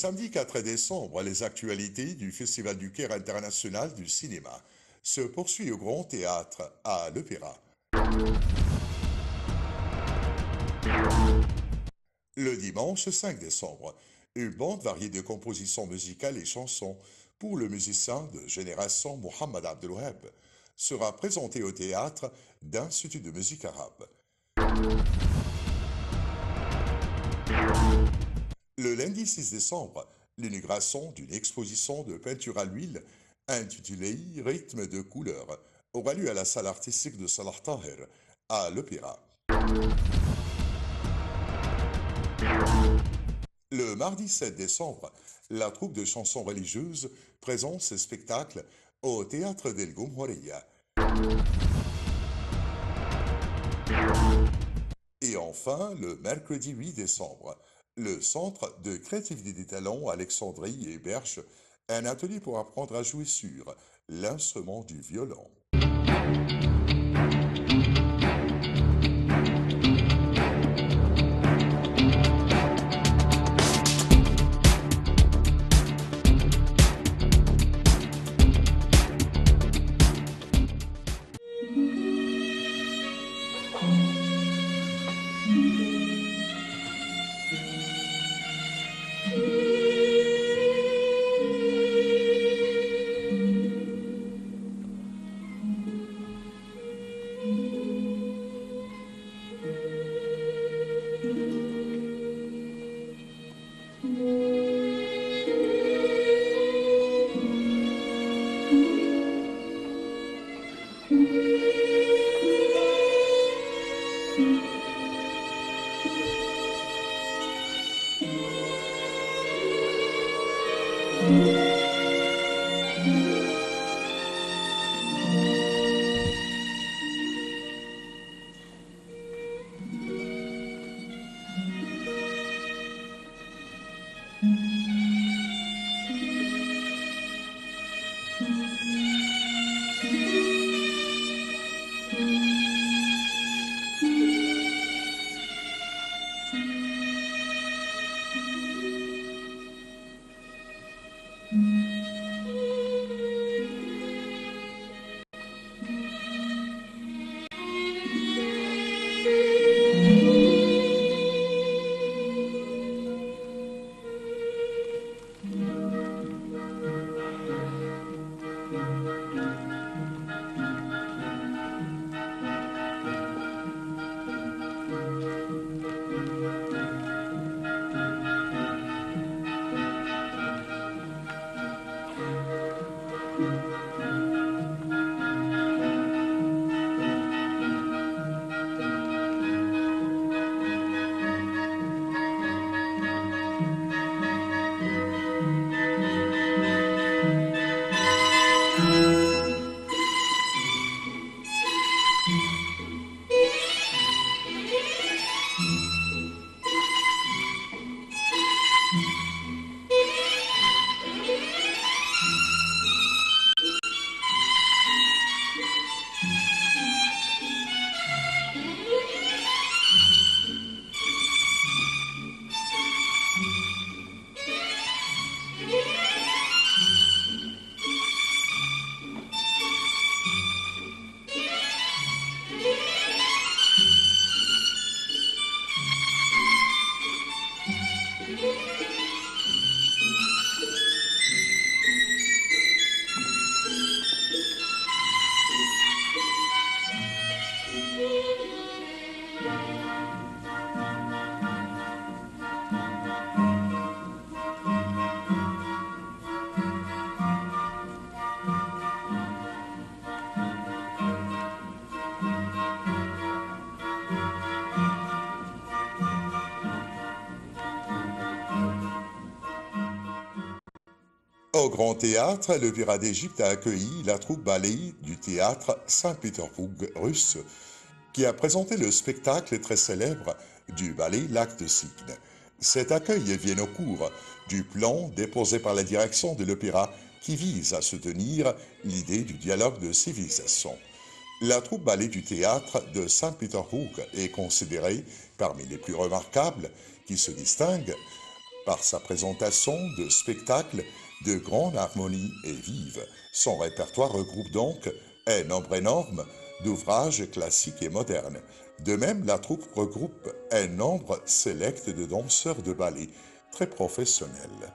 samedi 4 décembre, les actualités du Festival du Caire international du cinéma se poursuivent au Grand Théâtre à l'Opéra. Le dimanche 5 décembre, une bande variée de compositions musicales et chansons pour le musicien de génération Mohamed Abdelwahab sera présentée au théâtre d'Institut de musique arabe. Le lundi 6 décembre, l'inauguration d'une exposition de peinture à l'huile intitulée Rythme de couleur aura lieu à la salle artistique de Salah Taher à l'Opéra. Le mardi 7 décembre, la troupe de chansons religieuses présente ce spectacle au théâtre del Gumhoreya. Et enfin, le mercredi 8 décembre, le Centre de créativité des talents Alexandrie héberge un atelier pour apprendre à jouer sur l'instrument du violon. Au Grand Théâtre, le Vira d'Égypte a accueilli la troupe ballet du théâtre Saint-Pétersbourg russe, qui a présenté le spectacle très célèbre du ballet Lac de Cygne. Cet accueil vient au cours du plan déposé par la direction de l'opéra qui vise à soutenir l'idée du dialogue de civilisation. La troupe ballet du théâtre de Saint-Pétersbourg est considérée parmi les plus remarquables qui se distinguent par sa présentation de spectacles de grande harmonie et vive. Son répertoire regroupe donc un nombre énorme d'ouvrages classiques et modernes. De même, la troupe regroupe un nombre sélect de danseurs de ballet très professionnels.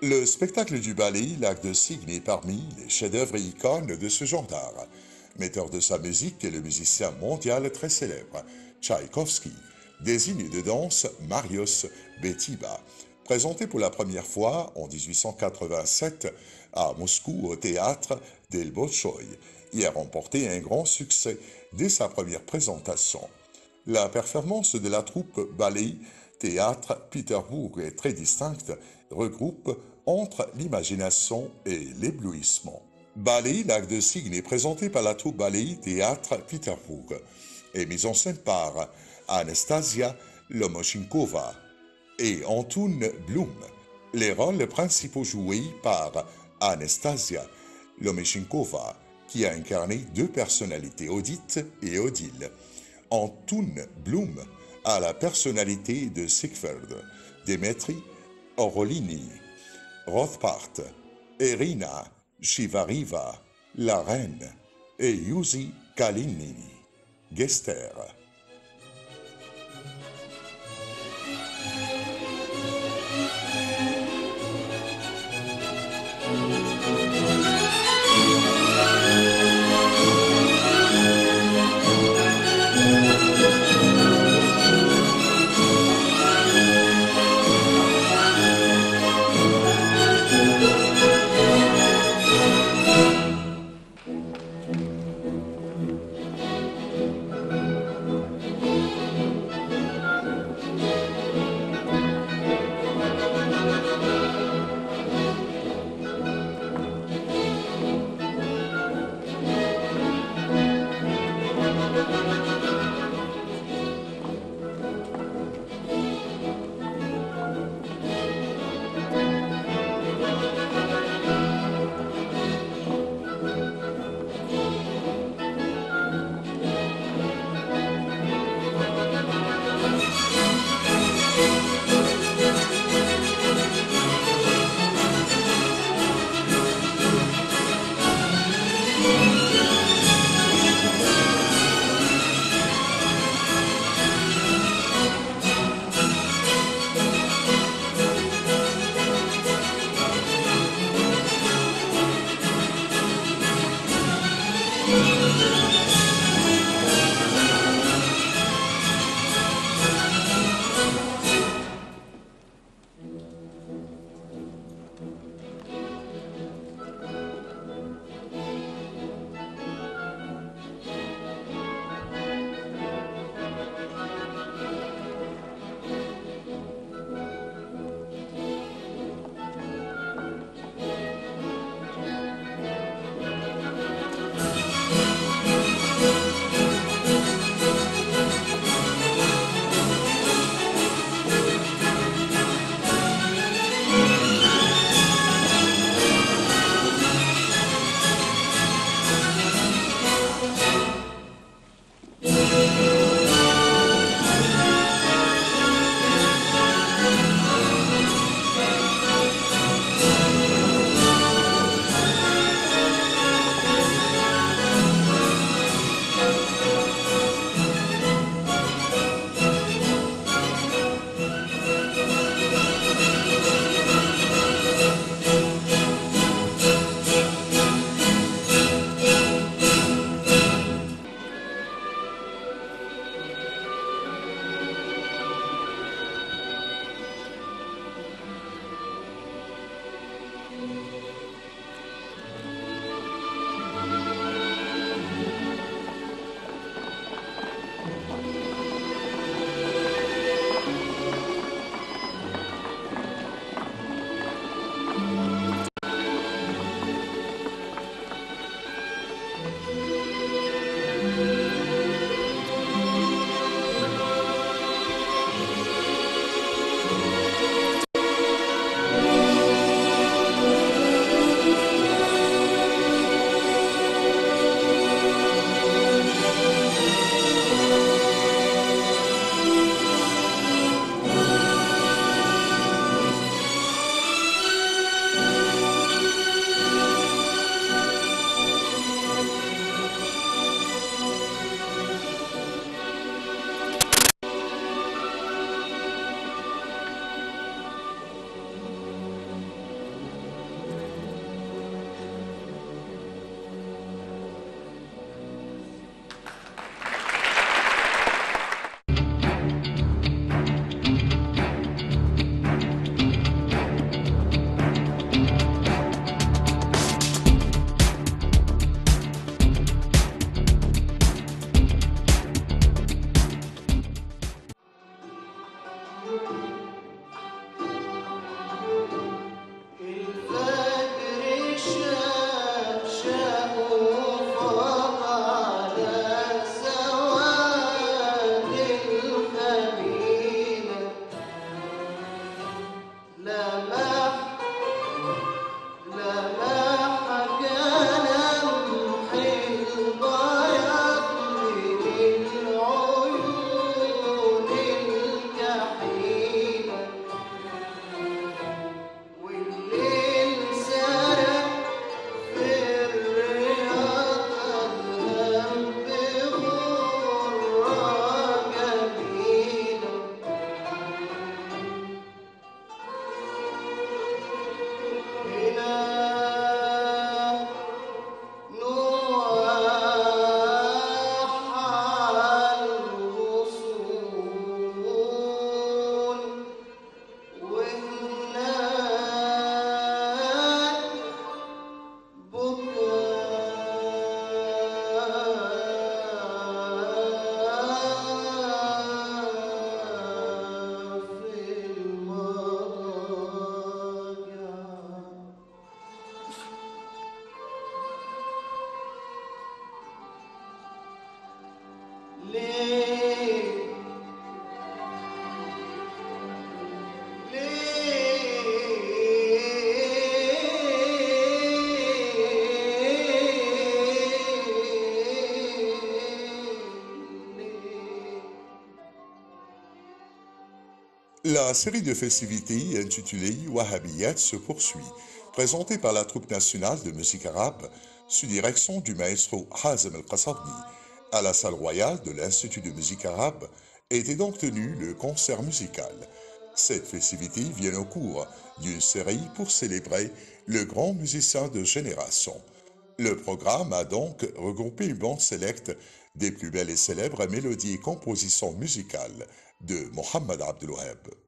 Le spectacle du ballet Lac de Cygne est parmi les chefs-d'œuvre et icônes de ce genre d'art. Metteur de sa musique est le musicien mondial très célèbre, Tchaïkovski, désigne de danse Marius Betiba, présenté pour la première fois en 1887 à Moscou au théâtre del Bolchoï. Il a remporté un grand succès dès sa première présentation. La performance de la troupe ballet théâtre Peterbourg est très distincte, regroupe entre l'imagination et l'éblouissement. Ballet Lac de Cygne est présenté par la troupe ballet théâtre Peterbourg et mise en scène par Anastasia Lomoshinkova et Antoun Blum. Les rôles principaux joués par Anastasia Lomeshinkova, qui a incarné deux personnalités, Odite et Odile. Antoun Blum a la personnalité de Siegfried, Demetri Orolini, Rothbart, Irina Shivariva, la reine, et Yuzi Kalinini, Gester. La série de festivités intitulée Wahhabiyat se poursuit, présentée par la troupe nationale de musique arabe sous direction du maestro Hazem El-Qasabni. À la salle royale de l'Institut de musique arabe était donc tenu le concert musical. Cette festivité vient au cours d'une série pour célébrer le grand musicien de génération. Le programme a donc regroupé une bande sélecte des plus belles et célèbres mélodies et compositions musicales de Mohamed Abdelwahab.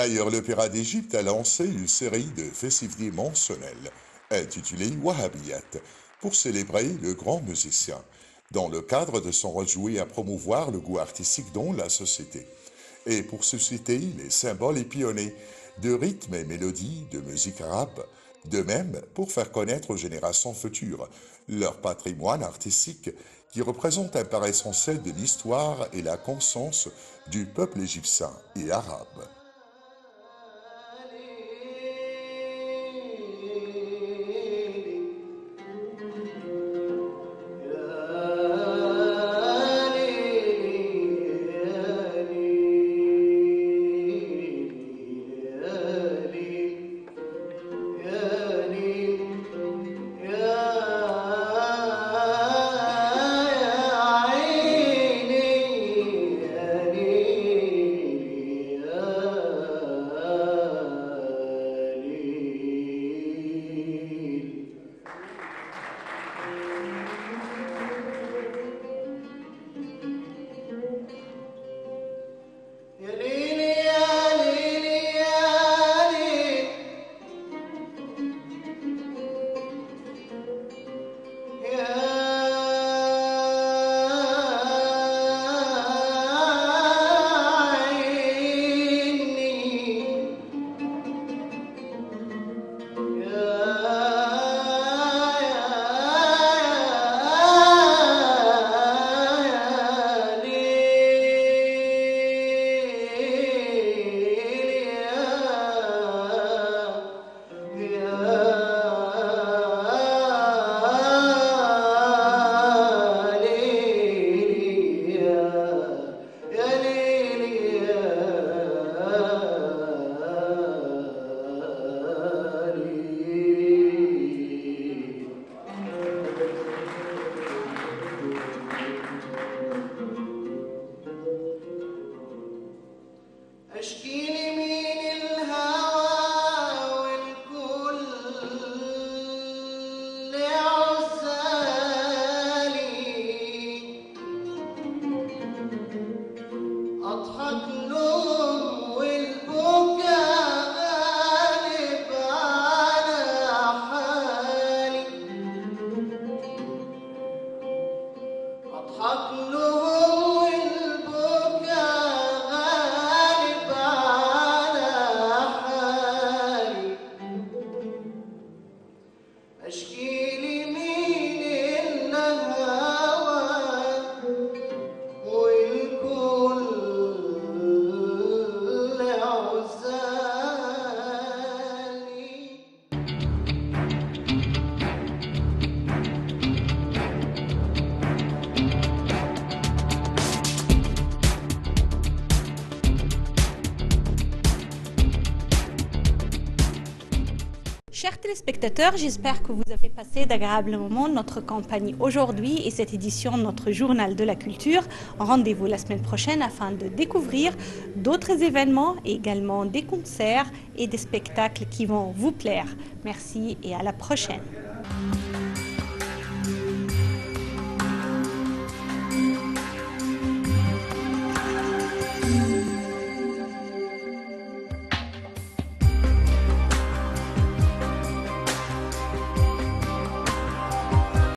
D'ailleurs, l'Opéra d'Égypte a lancé une série de festivités mentionnelles intitulée Wahhabiyat pour célébrer le grand musicien, dans le cadre de son rejoué à promouvoir le goût artistique dans la société, et pour susciter les symboles et pionniers de rythmes et mélodies de musique arabe, de même pour faire connaître aux générations futures leur patrimoine artistique qui représente un part essentiel de l'histoire et la conscience du peuple égyptien et arabe. nadwyżki téléspectateurs, j'espère que vous avez passé d'agréables moments notre compagnie aujourd'hui et cette édition de notre journal de la culture. Rendez-vous la semaine prochaine afin de découvrir d'autres événements, également des concerts et des spectacles qui vont vous plaire. Merci et à la prochaine.